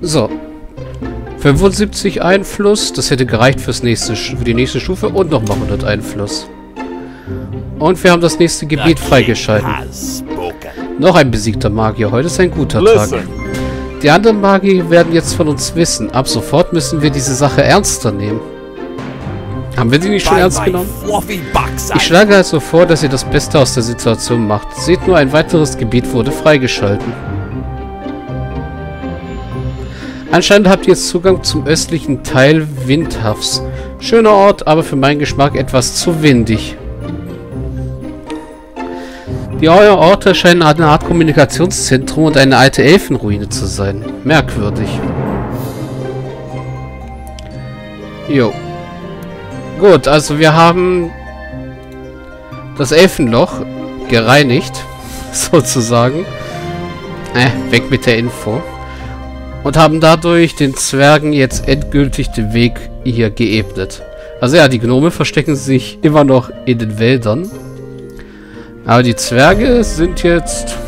So. 75 Einfluss. Das hätte gereicht fürs nächste, für die nächste Stufe. Und nochmal 100 Einfluss. Und wir haben das nächste Gebiet freigeschalten. Noch ein besiegter Magier. Heute ist ein guter Tag. Die anderen Magier werden jetzt von uns wissen. Ab sofort müssen wir diese Sache ernster nehmen. Haben wir die nicht schon ernst genommen? Ich schlage also vor, dass ihr das Beste aus der Situation macht. Seht nur, ein weiteres Gebiet wurde freigeschalten. Anscheinend habt ihr jetzt Zugang zum östlichen Teil Windhafs. Schöner Ort, aber für meinen Geschmack etwas zu windig. Die euer Orte scheinen eine Art Kommunikationszentrum und eine alte Elfenruine zu sein. Merkwürdig. Jo. Gut, also wir haben das Elfenloch gereinigt, sozusagen. Äh, weg mit der Info. Und haben dadurch den Zwergen jetzt endgültig den Weg hier geebnet. Also ja, die Gnome verstecken sich immer noch in den Wäldern. Aber die Zwerge sind jetzt...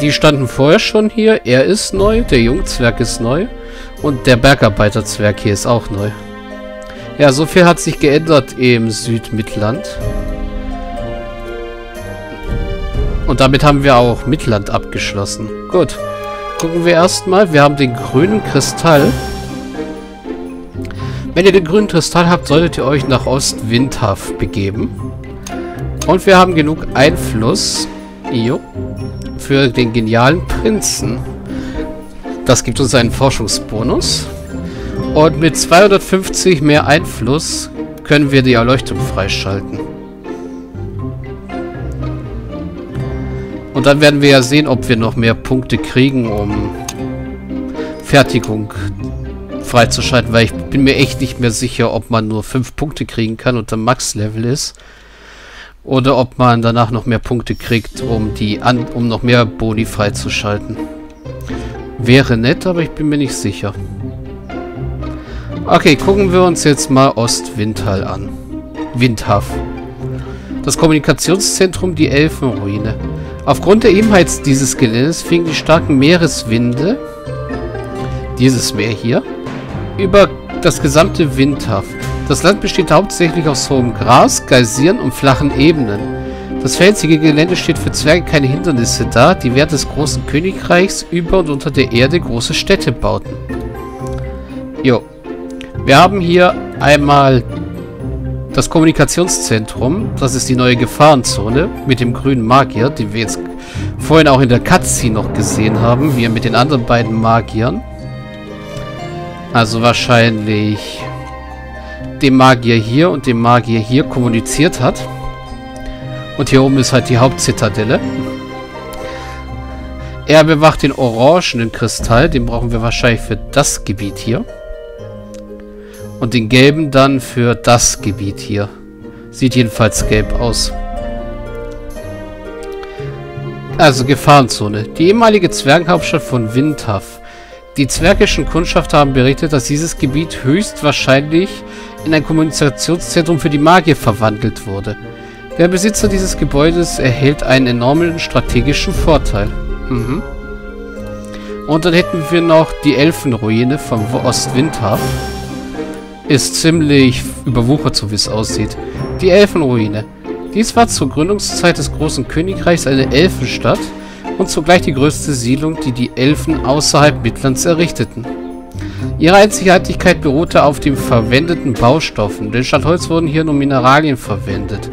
Die standen vorher schon hier. Er ist neu, der Jungzwerg ist neu. Und der Bergarbeiterzwerg hier ist auch neu. Ja, so viel hat sich geändert im Südmittland. Und damit haben wir auch Mittland abgeschlossen. Gut. Gucken wir erstmal. Wir haben den grünen Kristall. Wenn ihr den grünen Kristall habt, solltet ihr euch nach Ostwindhaf begeben. Und wir haben genug Einfluss jo, für den genialen Prinzen. Das gibt uns einen Forschungsbonus. Und mit 250 mehr Einfluss können wir die Erleuchtung freischalten. Und dann werden wir ja sehen, ob wir noch mehr Punkte kriegen, um Fertigung freizuschalten, weil ich bin mir echt nicht mehr sicher, ob man nur 5 Punkte kriegen kann und dann Max-Level ist. Oder ob man danach noch mehr Punkte kriegt, um die an, um noch mehr Boni freizuschalten. Wäre nett, aber ich bin mir nicht sicher. Okay, gucken wir uns jetzt mal Ostwindhall an. Windhaf. Das Kommunikationszentrum, die Elfenruine. Aufgrund der Ebenheit dieses Geländes fingen die starken Meereswinde, dieses Meer hier, über das gesamte Windhaf. Das Land besteht hauptsächlich aus hohem Gras, Geysiren und flachen Ebenen. Das felsige Gelände steht für Zwerge keine Hindernisse dar, die während des großen Königreichs über und unter der Erde große Städte bauten. Jo. Wir haben hier einmal das Kommunikationszentrum. Das ist die neue Gefahrenzone mit dem grünen Magier, den wir jetzt vorhin auch in der Cutscene noch gesehen haben, wie er mit den anderen beiden Magiern also wahrscheinlich dem Magier hier und dem Magier hier kommuniziert hat. Und hier oben ist halt die Hauptzitadelle. Er bewacht den orangenen Kristall. Den brauchen wir wahrscheinlich für das Gebiet hier. Und den gelben dann für das Gebiet hier. Sieht jedenfalls gelb aus. Also Gefahrenzone. Die ehemalige Zwergenhauptstadt von Windhaf. Die zwergischen Kundschafter haben berichtet, dass dieses Gebiet höchstwahrscheinlich in ein Kommunikationszentrum für die Magier verwandelt wurde. Der Besitzer dieses Gebäudes erhält einen enormen strategischen Vorteil. Mhm. Und dann hätten wir noch die Elfenruine vom Ostwindhaf. Ist ziemlich überwuchert, so wie es aussieht. Die Elfenruine. Dies war zur Gründungszeit des großen Königreichs eine Elfenstadt und zugleich die größte Siedlung, die die Elfen außerhalb Midlands errichteten. Ihre Einzigartigkeit beruhte auf den verwendeten Baustoffen, denn statt Holz wurden hier nur Mineralien verwendet.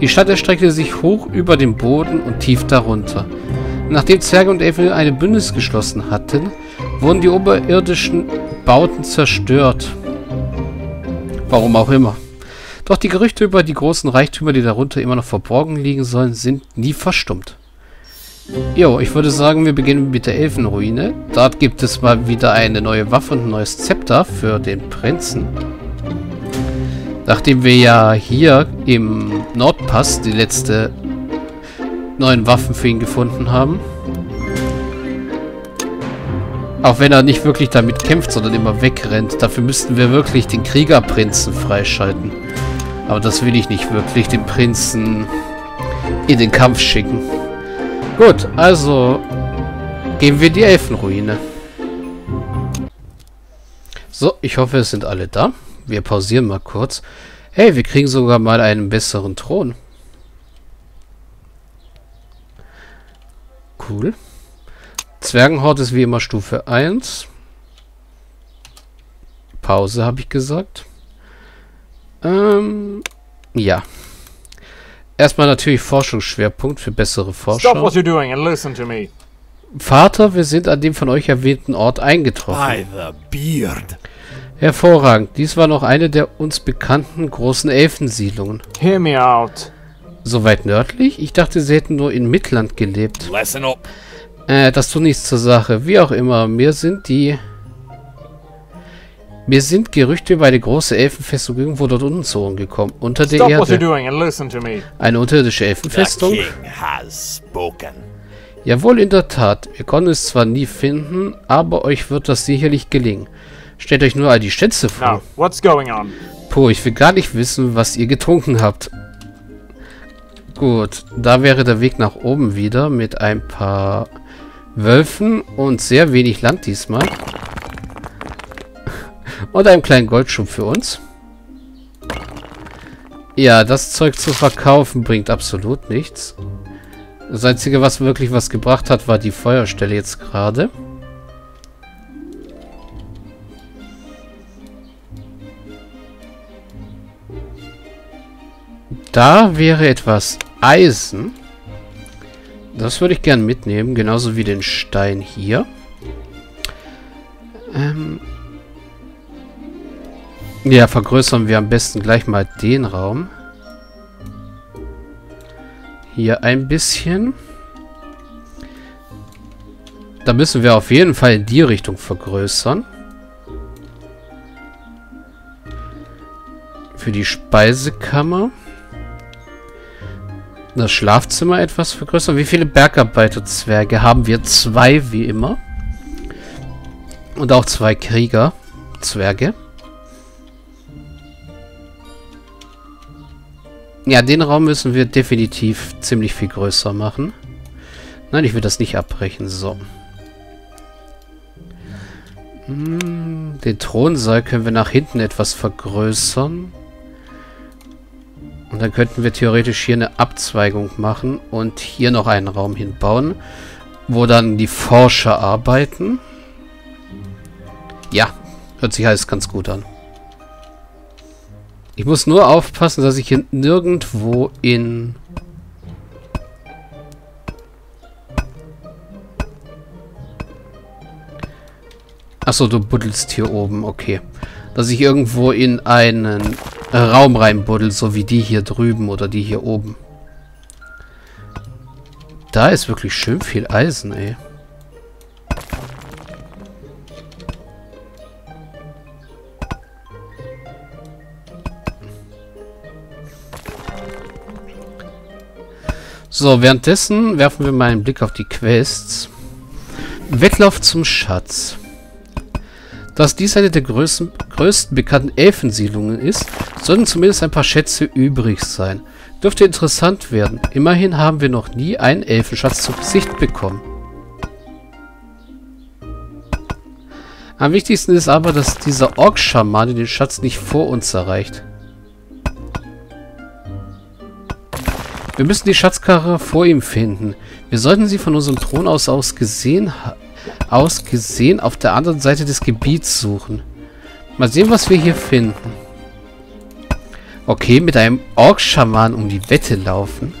Die Stadt erstreckte sich hoch über dem Boden und tief darunter. Nachdem Zwerge und Elfen eine Bündnis geschlossen hatten, wurden die oberirdischen Bauten zerstört. Warum auch immer. Doch die Gerüchte über die großen Reichtümer, die darunter immer noch verborgen liegen sollen, sind nie verstummt. Jo, ich würde sagen, wir beginnen mit der Elfenruine. Dort gibt es mal wieder eine neue Waffe und ein neues Zepter für den Prinzen. Nachdem wir ja hier im Nordpass die letzte neuen Waffen für ihn gefunden haben. Auch wenn er nicht wirklich damit kämpft, sondern immer wegrennt. Dafür müssten wir wirklich den Kriegerprinzen freischalten. Aber das will ich nicht wirklich, den Prinzen in den Kampf schicken. Gut, also gehen wir die Elfenruine. So, ich hoffe, es sind alle da. Wir pausieren mal kurz. Hey, wir kriegen sogar mal einen besseren Thron. Cool. Zwergenhort ist wie immer Stufe 1. Pause, habe ich gesagt. Ähm, ja. Erstmal natürlich Forschungsschwerpunkt für bessere Forschung. Stop what you're doing and listen to me. Vater, wir sind an dem von euch erwähnten Ort eingetroffen. By the beard. Hervorragend. Dies war noch eine der uns bekannten großen Elfensiedlungen. Hear me out. So weit nördlich? Ich dachte, sie hätten nur in Midland gelebt. Listen up. Äh, das tut nichts zur Sache. Wie auch immer, mir sind die... Mir sind Gerüchte über eine große Elfenfestung irgendwo dort unten zu Ohren gekommen. Unter der Stop Erde. Eine unterirdische Elfenfestung? Jawohl, in der Tat. Wir konnten es zwar nie finden, aber euch wird das sicherlich gelingen. Stellt euch nur all die Schätze vor. Now, what's going on? Puh, ich will gar nicht wissen, was ihr getrunken habt. Gut, da wäre der Weg nach oben wieder mit ein paar Wölfen und sehr wenig Land diesmal. Und einem kleinen Goldschub für uns. Ja, das Zeug zu verkaufen bringt absolut nichts. Das Einzige, was wirklich was gebracht hat, war die Feuerstelle jetzt gerade. Da wäre etwas Eisen. Das würde ich gern mitnehmen, genauso wie den Stein hier. Ähm ja, vergrößern wir am besten gleich mal den Raum. Hier ein bisschen. Da müssen wir auf jeden Fall in die Richtung vergrößern. Für die Speisekammer das Schlafzimmer etwas vergrößern. Wie viele Bergarbeiterzwerge haben wir? Zwei, wie immer. Und auch zwei Krieger-Zwerge. Ja, den Raum müssen wir definitiv ziemlich viel größer machen. Nein, ich will das nicht abbrechen. So. Hm, den Thronsaal können wir nach hinten etwas vergrößern. Und dann könnten wir theoretisch hier eine Abzweigung machen und hier noch einen Raum hinbauen, wo dann die Forscher arbeiten. Ja, hört sich alles ganz gut an. Ich muss nur aufpassen, dass ich hier nirgendwo in... Achso, du buddelst hier oben, okay. Dass ich irgendwo in einen Raum reinbuddel, so wie die hier drüben oder die hier oben. Da ist wirklich schön viel Eisen, ey. So, währenddessen werfen wir mal einen Blick auf die Quests. Wettlauf zum Schatz. Dass dies eine der größten, größten bekannten Elfensiedlungen ist, sollten zumindest ein paar Schätze übrig sein. Dürfte interessant werden. Immerhin haben wir noch nie einen Elfenschatz zu Gesicht bekommen. Am wichtigsten ist aber, dass dieser Ork-Schamane den Schatz nicht vor uns erreicht. Wir müssen die Schatzkarre vor ihm finden. Wir sollten sie von unserem Thron aus aus gesehen aus gesehen auf der anderen Seite des Gebiets suchen. Mal sehen, was wir hier finden. Okay, mit einem Orkschaman um die Wette laufen.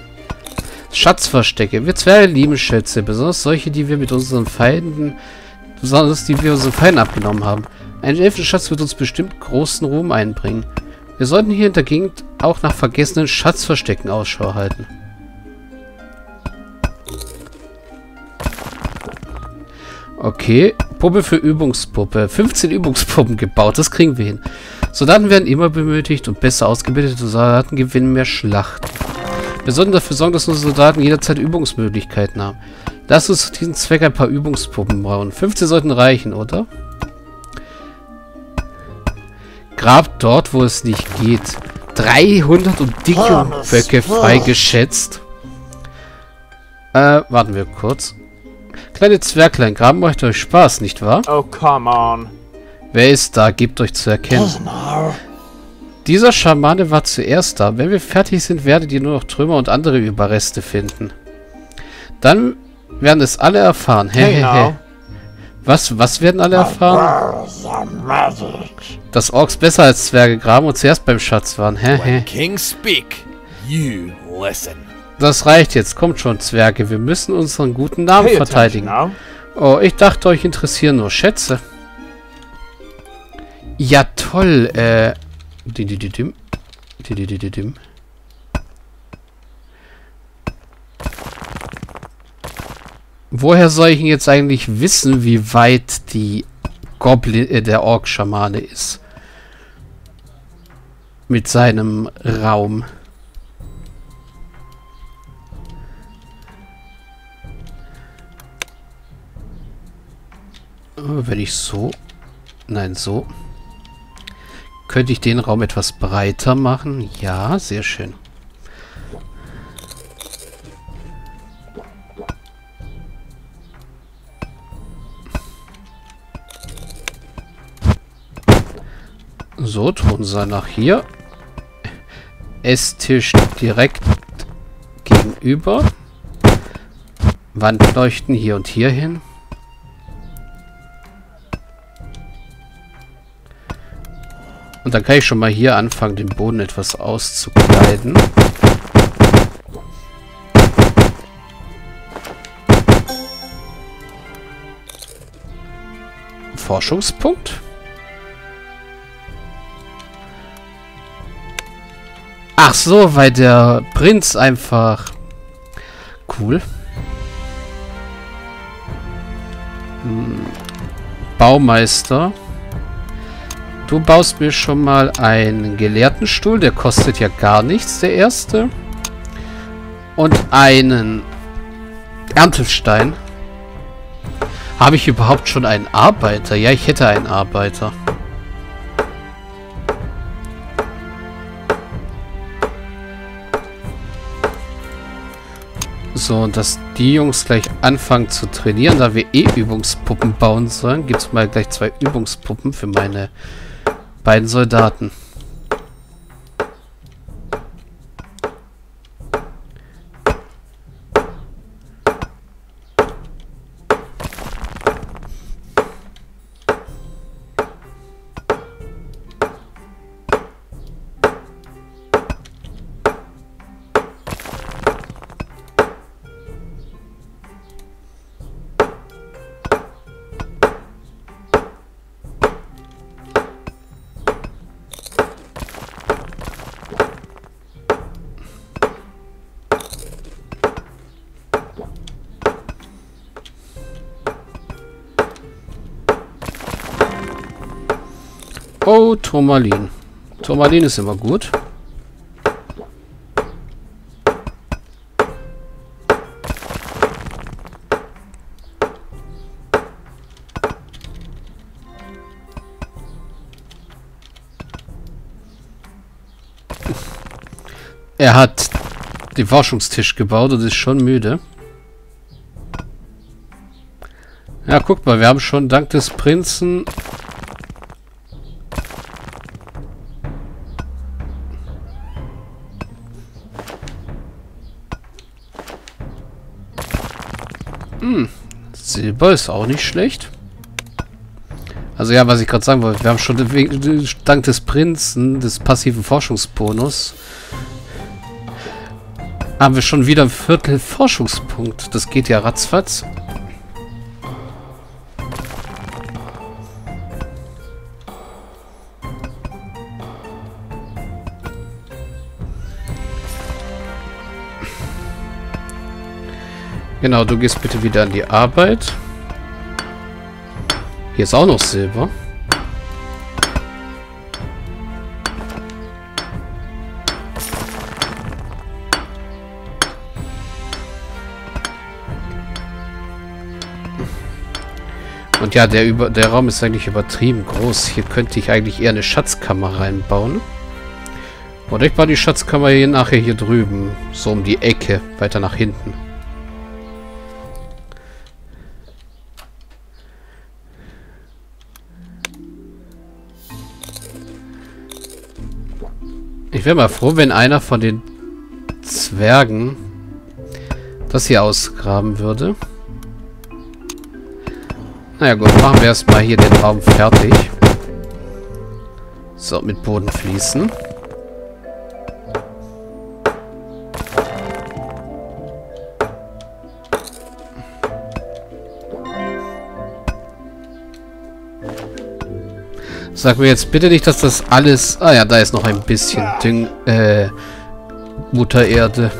Schatzverstecke. Wir Zwerge lieben Schätze, besonders solche, die wir mit unseren Feinden, besonders die wir unseren Feinden abgenommen haben. Ein Elfenschatz wird uns bestimmt großen Ruhm einbringen. Wir sollten hier in der Gegend auch nach vergessenen Schatzverstecken Ausschau halten. Okay, Puppe für Übungspuppe. 15 Übungspuppen gebaut, das kriegen wir hin. Soldaten werden immer benötigt und besser ausgebildete Soldaten gewinnen mehr Schlachten. Wir sollten dafür sorgen, dass unsere Soldaten jederzeit Übungsmöglichkeiten haben. Lass uns zu diesem Zweck ein paar Übungspuppen bauen. 15 sollten reichen, oder? Grab dort, wo es nicht geht. 300 und dicke Böcke freigeschätzt. Äh, warten wir kurz. Kleine Zwerglein, graben macht euch Spaß, nicht wahr? Oh, come on. Wer ist da? Gebt euch zu erkennen. Dieser Schamane war zuerst da. Wenn wir fertig sind, werdet ihr nur noch Trümmer und andere Überreste finden. Dann werden es alle erfahren. Hehehe. Hey, now. Was, was werden alle erfahren? Dass Orks besser als Zwerge graben und zuerst beim Schatz waren. Hehe. King speak, you listen. Das reicht jetzt. Kommt schon, Zwerge. Wir müssen unseren guten Namen verteidigen. Oh, ich dachte, euch interessieren nur Schätze. Ja, toll. Äh. Woher soll ich jetzt eigentlich wissen, wie weit die Goblin, äh, der Ork-Schamane ist? Mit seinem Raum. Wenn ich so... Nein, so... Könnte ich den Raum etwas breiter machen? Ja, sehr schön. So, Thronsaal nach hier. Esstisch direkt gegenüber. Wandleuchten hier und hier hin. Und dann kann ich schon mal hier anfangen, den Boden etwas auszukleiden. Forschungspunkt. Ach so, weil der Prinz einfach... Cool. Hm. Baumeister. Du baust mir schon mal einen Gelehrtenstuhl. Der kostet ja gar nichts, der erste. Und einen Erntelstein. Habe ich überhaupt schon einen Arbeiter? Ja, ich hätte einen Arbeiter. So, dass die Jungs gleich anfangen zu trainieren, da wir eh Übungspuppen bauen sollen, gibt es mal gleich zwei Übungspuppen für meine beiden Soldaten. Oh, Turmalin. Turmalin ist immer gut. Er hat den Forschungstisch gebaut und ist schon müde. Ja, guck mal, wir haben schon dank des Prinzen Silber ist auch nicht schlecht. Also ja, was ich gerade sagen wollte, wir haben schon dank des Prinzen, des passiven Forschungsbonus, haben wir schon wieder ein Viertel Forschungspunkt. Das geht ja ratzfatz. Genau, du gehst bitte wieder an die Arbeit. Hier ist auch noch Silber. Und ja, der, über, der Raum ist eigentlich übertrieben groß. Hier könnte ich eigentlich eher eine Schatzkammer reinbauen. Oder ich baue die Schatzkammer hier nachher hier drüben. So um die Ecke, weiter nach hinten. Wäre mal froh, wenn einer von den Zwergen das hier ausgraben würde. Naja gut, machen wir erstmal hier den Raum fertig. So, mit Boden fließen. Sag mir jetzt bitte nicht, dass das alles... Ah ja, da ist noch ein bisschen Ding... Äh... Mutter Erde.